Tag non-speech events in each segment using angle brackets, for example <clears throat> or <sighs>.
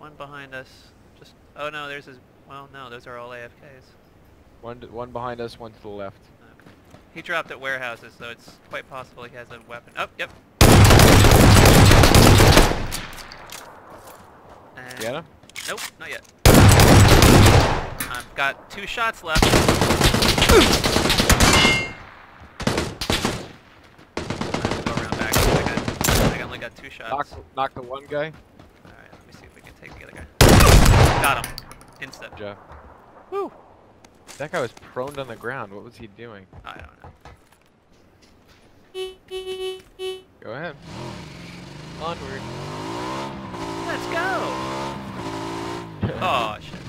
one behind us. Just oh no, there's his. Well, no, those are all AFKs. One, one behind us, one to the left. Okay. He dropped at warehouses, so it's quite possible he has a weapon. Oh, yep. And Get him? Nope, not yet. I've got two shots left. I'm gonna go around back. I, got, I only got two shots. Knock, knock the one guy. Alright, let me see if we can take the other guy. Got him. Instant. Jeff. Woo! That guy was prone on the ground. What was he doing? I don't know. Go ahead. Onward. Let's go! Oh, shit.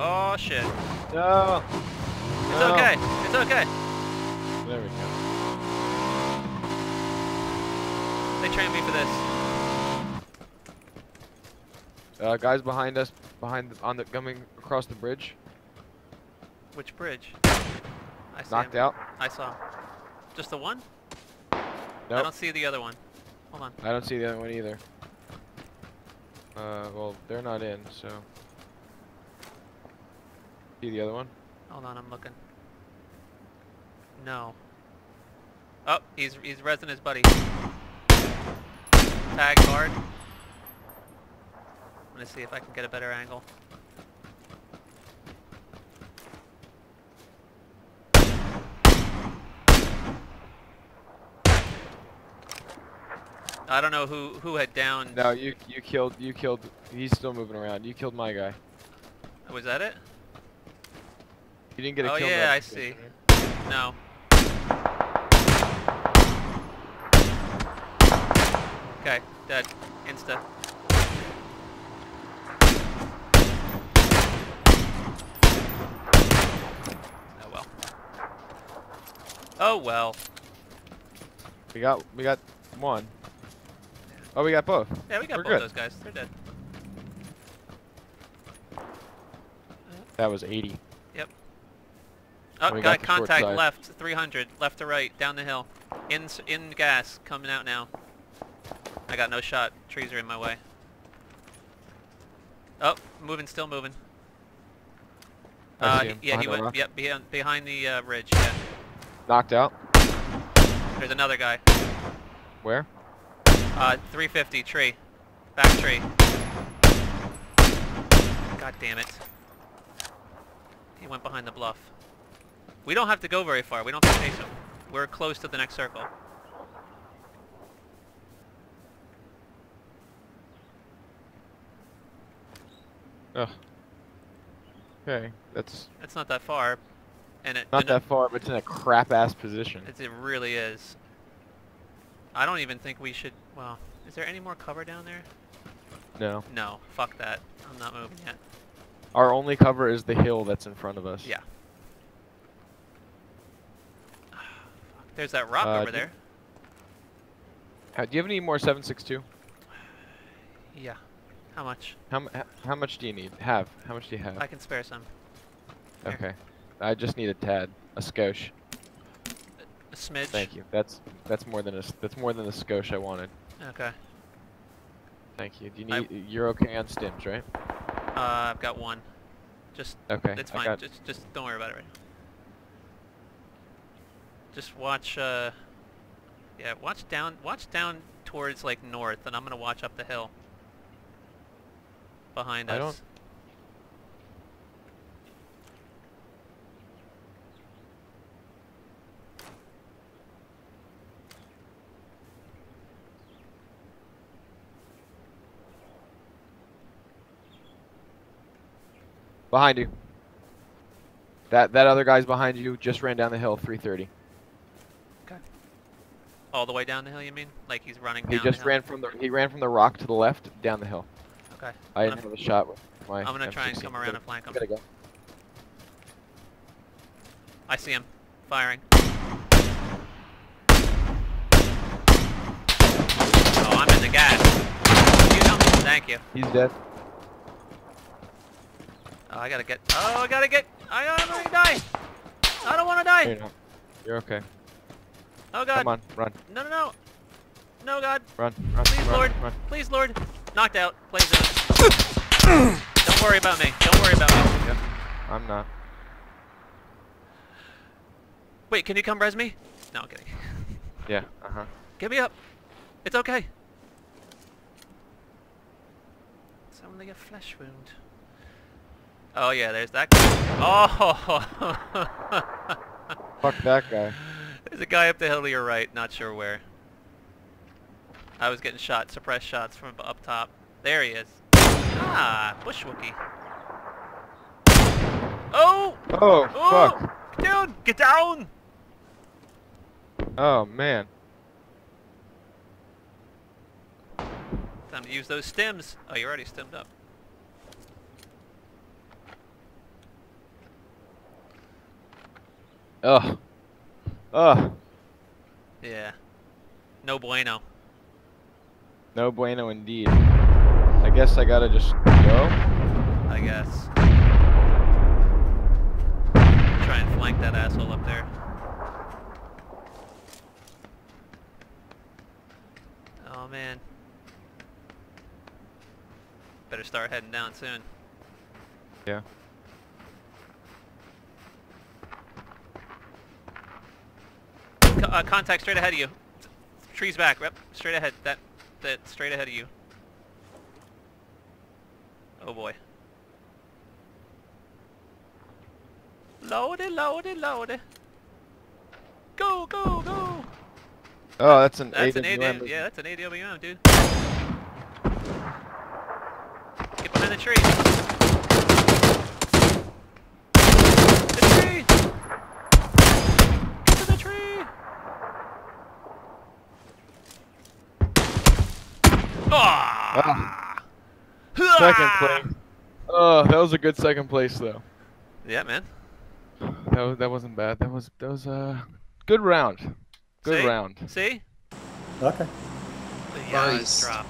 Oh, shit. No. It's No. okay. It's okay. There we go. Trained me for this. Uh, guys behind us, behind the, on the coming across the bridge, Which bridge? I see knocked him. out. I saw. Just the one? No. I don't see the other one. Hold on. I don't see the other one either. Uh, well, they're not in, so. See the other one? Hold on, I'm looking. No. Oh, he's he's resing his buddy. Tag hard. I'm gonna see if I can get a better angle. I don't know who who had downed. No, you you killed you killed. He's still moving around. You killed my guy. Was that it? You didn't get a Oh, kill. Oh yeah, I see. right? No. Okay, dead. Insta. Oh well. Oh well. We got we got one. Oh, we got both. Yeah, we got We're both good. those guys. They're dead. That was 80. Yep. Oh, we got got contact left, 300, left to right, down the hill. In in gas, coming out now. I got no shot. Trees are in my way. Oh, moving, still moving. Uh, he- yeah, he behind the went. rock. Yep, behind, behind the uh, ridge. Yeah. Knocked out. There's another guy. Where? Uh, 350 tree, back tree. God damn it. He went behind the bluff. We don't have to go very far. We don't have to chase him. We're close to the next circle. Ugh. Okay, that's It's not that far, and it not and it- that far, but it's in a crap ass position. It, it really is. I don't even think we should. Well, is there any more cover down there? No. No. Fuck that. I'm not moving yet. Our only cover is the hill that's in front of us. Yeah. <sighs> There's that rock Uh, over there. Uh, do you have any more 762? <sighs> Yeah. How much? How how much do you need? Have how much do you have? I can spare some. here. Okay. I just need a tad, a skosh. A smidge. Thank you. That's that's more than a that's more than the skosh I wanted. Okay. Thank you. Do you I- need? You're okay on stims, right? Uh, I've got one. Just. Okay. It's fine. got- Just, just don't worry about it right now. Just watch. Uh. Yeah, watch down. Watch down towards like north, and I'm gonna watch up the hill. Behind I us. don't- Behind you. That that other guy's behind you. Just ran down the hill. 330. Okay. All the way down the hill, you mean? Like he's running He down just the hill? ran from the he ran from the rock to the left down the hill. Okay. I I'm didn't gonna- have a shot with my. I'm gonna try and come around and flank him. Gotta go. I see him. Firing. Oh, I'm in the gas. You know? Thank you. He's dead. Oh, I gotta get. Oh, I gotta get. I, I'm gonna die. I don't want to die. You're. You're okay. Oh god. Come on, run, No, no, no. No, God. run, run, Please, run, Lord. run. Please, Lord. Knocked out. Play zone. Don't worry about me. Don't worry about me. I'm not. Wait, can you come res me? No, I'm kidding. <laughs> Yeah, uh-huh. Get me up. It's okay. Someone like a flesh wound. Oh yeah, there's that guy. Oh! <laughs> Fuck that guy. there's a guy up the hill to your right, not sure where. I was getting shot, suppressed shots from up top. There he is. Ah, bush wookie. Oh! Oh, Oh! fuck. Get down! Get down! Oh, man. Time to use those stems. Oh, you're already stemmed up. Ugh. Ugh. Yeah. No bueno. No bueno indeed. I guess I gotta just go. I guess. Try and flank that asshole up there. Oh man. Better start heading down soon. Yeah. Co uh, contact straight ahead of you. Trees back. Yep. Straight ahead. That. That. Straight ahead of you. Oh boy. Load it, load it, load it. Go, go, go. Oh, that's an That's an AWM. Yeah, that's an AWM, dude. Get behind the tree. The tree. Get to the tree. Ah. ah. Second ah. place. Oh, that was a good second place though. Yeah, man. That was, that wasn't bad. That was that was a good round. Good See? round. See? Okay. The Far East. drop.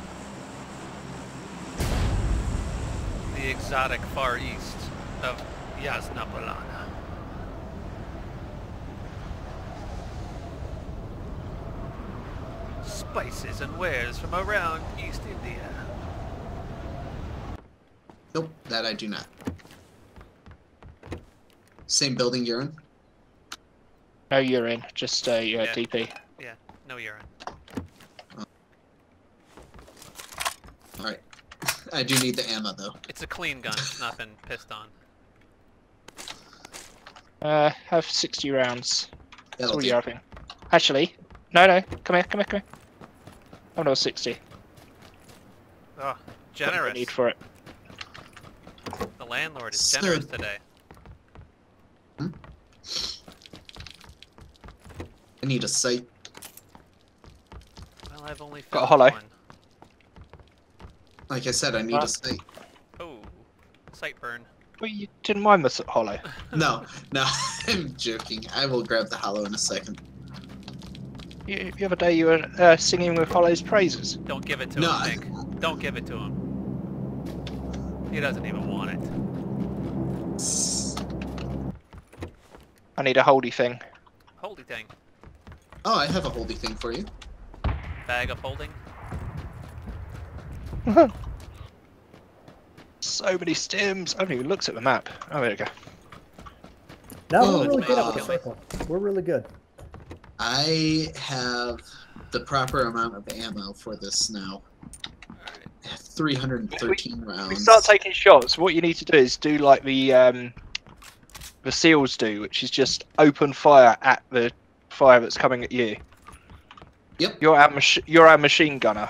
The exotic far east of Yasnaya Polyana. Spices and wares from around East India. Nope, that I do not. Same building you're in? No urine, just uh, your Yeah. TP. Yeah, no urine. Alright. <laughs> I do need the ammo though. It's a clean gun. It's not been pissed on. Uh, have 60 rounds. That's That'll all you're having. Actually, no, no, come here, come here, come here. Oh no, 60. Oh, generous. I need for it. The landlord is Sir. generous today. I need a sight. Well, I've only Got a hollow. one. Like I said, I need Uh. a sight. Oh, sight burn. Well, you didn't mind the s- hollow. <laughs> No, no, <laughs> I'm joking. I will grab the hollow in a second. You, the other day you were uh, singing with Hollow's praises. Don't give it to No, him, I- Don't give it to him. He doesn't even want it. I need a holdy thing. Holy thing. Oh, I have a holdy thing for you. Bag of holding. <laughs> so many stims. I haven't even looked at the map. Oh, there we go. No, Oh, we're really good made at the up. circle. We're really good. I have the proper amount of ammo for this now. Alright. I have 313 rounds. we start taking shots, what you need to do is do like the um, the seals do, which is just open fire at the fire that's coming at you. Yep. You're our mach- you're our machine gunner.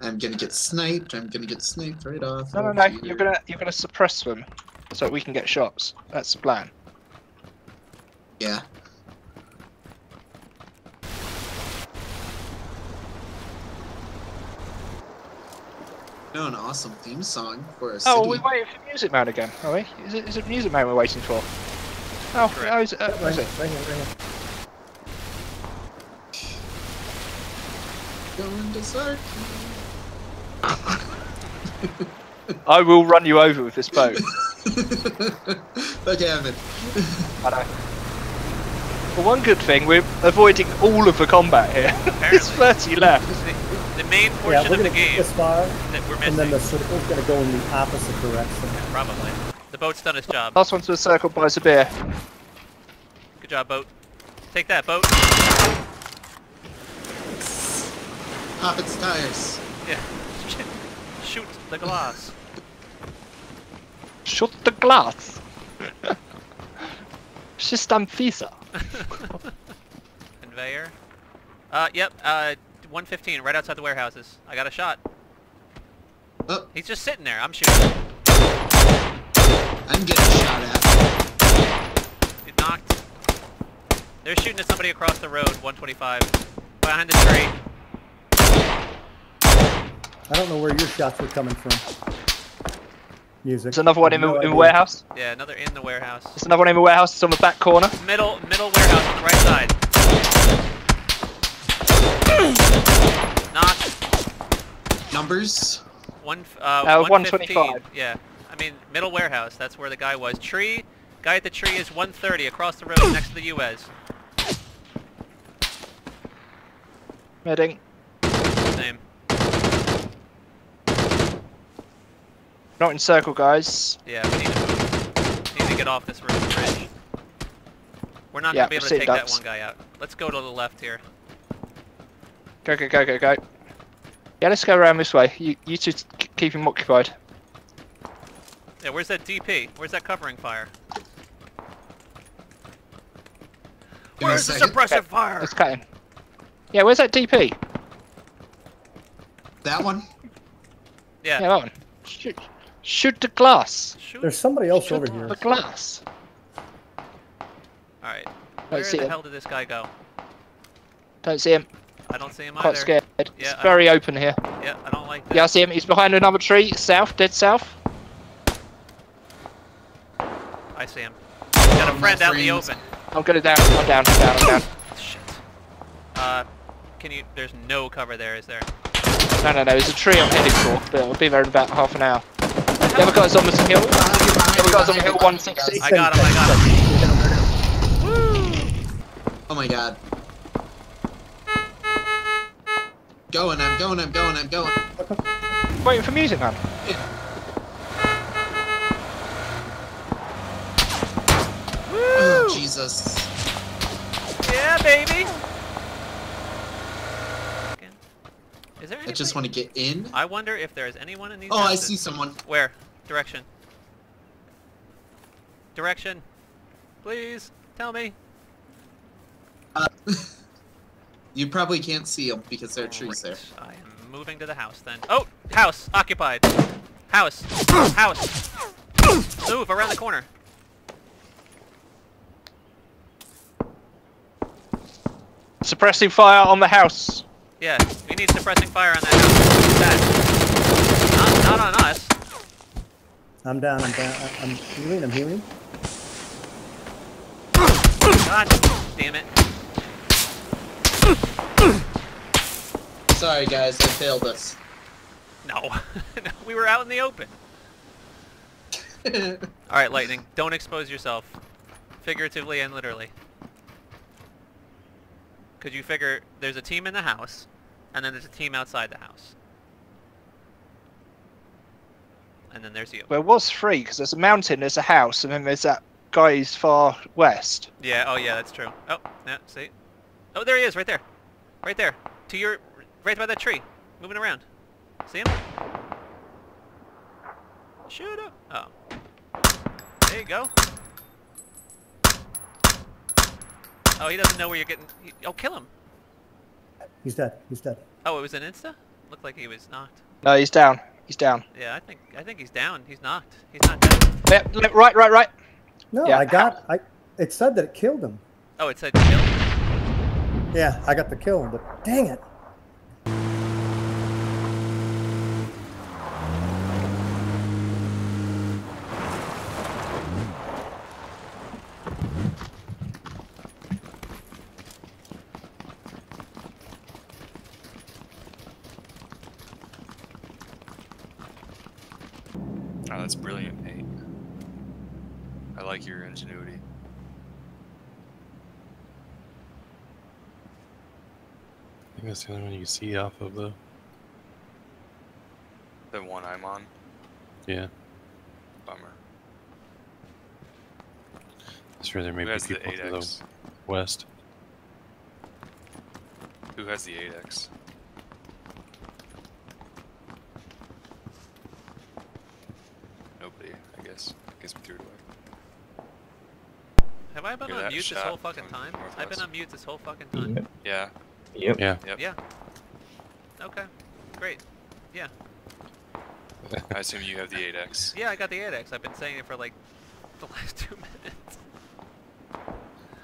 I'm gonna get sniped. I'm gonna get sniped right off. No, no, no. here. You're gonna you're gonna suppress them, so we can get shots. That's the plan. Yeah. No, an awesome theme song for a city. Oh, we're waiting for Music Man again, are we? Is it, is it Music Man we're waiting for? Oh, Correct. oh is it, uh, Right, here, it? right here, right here. Going berserk. <laughs> I will run you over with this boat. Look at it. I know. Well, one good thing, we're avoiding all of the combat here. <laughs> There's 30 left. The, the main Yeah, portion we're of the gonna game get this far, that we're missing. and then missing. the circle's gonna go in the opposite direction. Probably. The boat's done its job. Last one's was circled by Zabir. Good job, boat. Take that, boat. Pop its tires. Yeah. <laughs> Shoot the glass. Shoot the glass. <laughs> System Fisa. <laughs> Conveyor. Uh, yep, uh, 115, right outside the warehouses. I got a shot. Oh, He's just sitting there. I'm shooting. I'm getting shot at. He's knocked. They're shooting at somebody across the road, 125. Behind the tree. I don't know where your shots were coming from. Music. There's another one in, No the in the warehouse. Yeah, another in the warehouse. There's another one in the warehouse. It's on the back corner. Middle, middle warehouse on the right side. <clears throat> Knocked. Numbers. One, f- uh, Uh, 125. Yeah. I mean, middle warehouse. That's where the guy was. Tree. Guy at the tree is 130 across the road next to the US. Heading. Same. Not in circle, guys. Yeah, we need to move. Need to get off this road bridge. We're not Yeah, gonna be able to see take that one guy out. Let's go to the left here. Go, go, go, go, go. Yeah, let's go around this way. You, you two keep him occupied. Yeah, where's that DP? Where's that covering fire? Give Where's the suppressive fire? Let's cut him. Yeah, where's that DP? That one. Yeah. Yeah, that one. Shoot, shoot the glass. Shoot. There's somebody else Shoot over here. the glass. All right. Where see the him. hell did this guy go? Don't see him. I don't see him Quite either. scared. Yeah, it's I- very open here. Yeah, I don't like that. Yeah, I see him. He's behind another tree. South, dead south. I see him. Got a friend out in the open. I'm gonna down. I'm down. I'm down. I'm down. Shit. Uh, can you? There's no cover there, is there? No, no, no. There's a tree I'm heading for, but it'll be there in about half an hour. The other guy's on the hill. Behind you, behind The other guy's on behind hill 160. I got him. I got him. Oh my god. Going, I'm going, I'm going, I'm going. Waiting for music, man. Oh, Jesus. Yeah, baby. Is there I just want to get in. I wonder if there's anyone in these. Oh, houses. I see someone. Where? Direction. Direction. Please tell me. Uh, <laughs> you probably can't see them because there are trees there. I am moving to the house then. Oh, house occupied. House. House. Move around the corner. Suppressing fire on the house. Yeah, we need suppressing fire on that house. That. Not, not on us. I'm down. I'm down. I- I'm healing. I'm healing. God damn it. Sorry, guys, I failed us. No. <laughs> No, we were out in the open. <laughs> Alright, Lightning, don't expose yourself. Figuratively and literally. Could you figure there's a team in the house, and then there's a team outside the house. And then there's you. Well, it was three because there's a mountain, there's a house, and then there's that guy's far west. Yeah, oh yeah, that's true. Oh, yeah, see? Oh, there he is, right there. Right there. To your, right by that tree. Moving around. See him? Shoot him. Oh. There you go. Oh, he doesn't know where you're getting, he, oh, kill him. He's dead. He's dead. Oh, it was an insta? Looked like he was knocked. No, he's down. He's down. Yeah, I think, I think he's down. He's knocked. He's not dead. Left, left, right, right, right. No, Yeah. I got. I. It said that it killed him. Oh, it said kill. Yeah, I got the kill, but dang it. Oh, that's brilliant, Nate. I like your ingenuity. I think that's the only one you can see off of the... The one I'm on? Yeah. Bummer. I'm sure there may Who be people the to the west. Who has the 8X? Guess. I guess we threw it away. Have I been Hear on mute this whole fucking time? I've been on mute this whole fucking time. Yep. Yeah. Yep. Yeah. Yep. Yeah. Okay. Great. Yeah. I assume you have the 8x. Yeah, I got the 8x. I've been saying it for like the last <laughs> two minutes.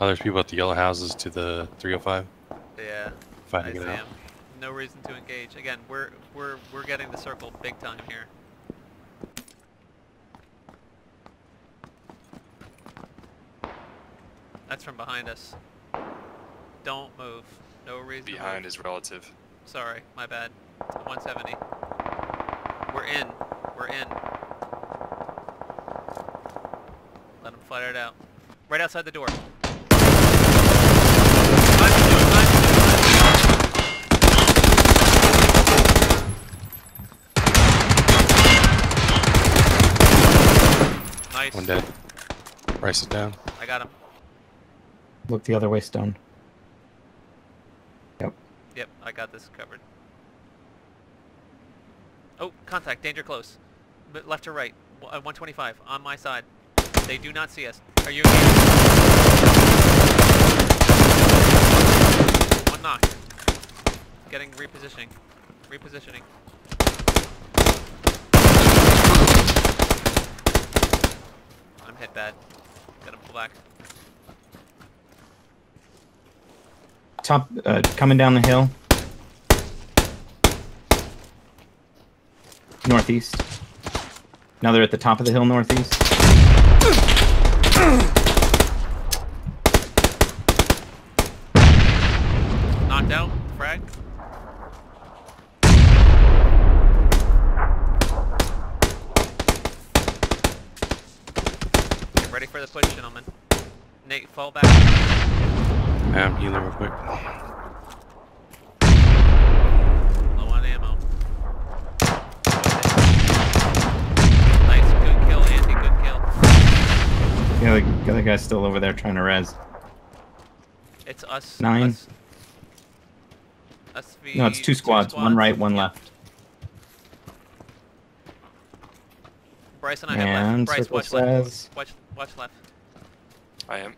Oh, there's people at the yellow houses to the 305 Yeah. I fighting see it out. 'em. No reason to engage. Again, we're we're we're getting the circle big time here. That's from behind us. Don't move. No reason. to Behind move. is relative. Sorry, my bad. 170. We're in. We're in. Let him fight it out. Right outside the door. Nice. One dead. Price it down. I got him. Look the other way, Stone. Yep. Yep, I got this covered. Oh, contact, danger close. But left to right, uh, 125, on my side. They do not see us. Are you? One knock. Getting repositioning. Repositioning. I'm hit bad. Got him pull back. Top, uh, coming down the hill. Northeast. Now they're at the top of the hill northeast. Knocked out. Frag. Ready for the push, gentlemen. Nate, fall back. Um, yeah, I'm healing real quick. Low on ammo. Nice, good kill, Andy. Good kill. The other, the other guy's still over there trying to res. It's us. Nine. Us, us v No, it's two squads. One right, one left. Bryce and I have left. Bryce, circle watch left. Watch, watch left. I am.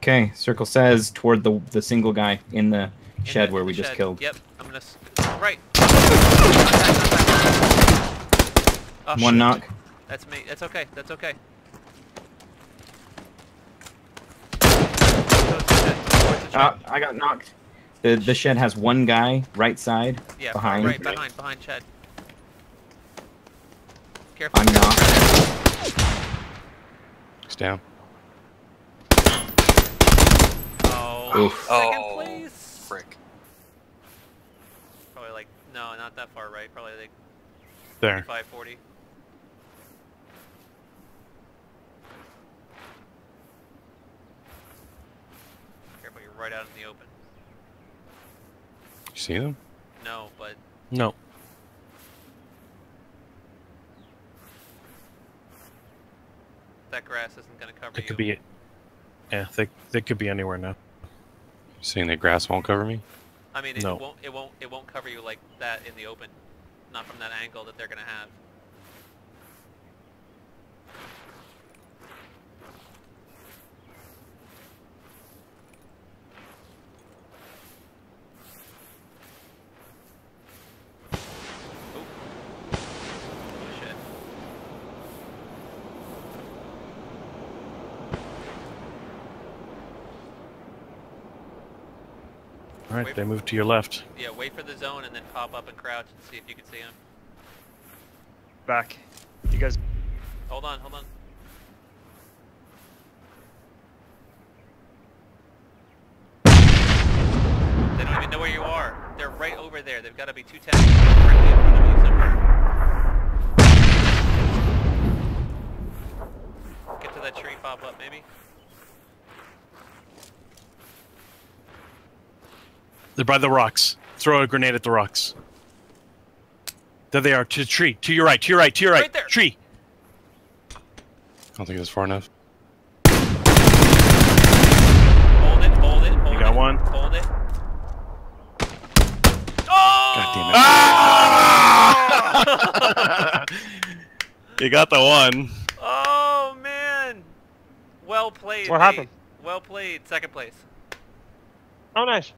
Okay, circle says toward the the single guy in the In shed the- where we the just shed. killed. Yep, I'm gonna. S right. Contact, contact. Oh, One shoot. knock. That's me. That's okay. That's okay. Towards the shed, towards the shed. Ah, I got knocked. The the shed has one guy right side yeah, behind. right behind, behind shed. Careful. I'm knocked. He's down. Oh, Oof. second Oh, place. frick. Probably like no, not that far right. Probably like There. 540. Careful, you're right out in the open. You see them? No, but No. that grass isn't gonna cover It you. could be. Yeah, they they could be anywhere now. You saying the grass won't cover me? I mean, it No. won't. It won't. It won't cover you like that in the open. Not from that angle that they're gonna have. Oop. Oh shit. All right, they for- moved to your left. Yeah, wait for the zone and then pop up and crouch and see if you can see him. Back. You guys. Hold on, hold on. They don't even know where you are. They're right over there. They've got to be 210 directly in front of you somewhere. Get to that tree, pop up maybe. They're by the rocks. Throw a grenade at the rocks. There they are. To the tree. To your right. To your right. To your right. Right there. Tree. I don't think it's far enough. Hold it, hold it, hold You got it. one? Hold it. Oh! God damn it. Ah! <laughs> you got the one. Oh man! Well played. What Nate. happened? Well played. Second place. Oh, nice.